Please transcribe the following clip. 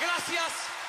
Gracias.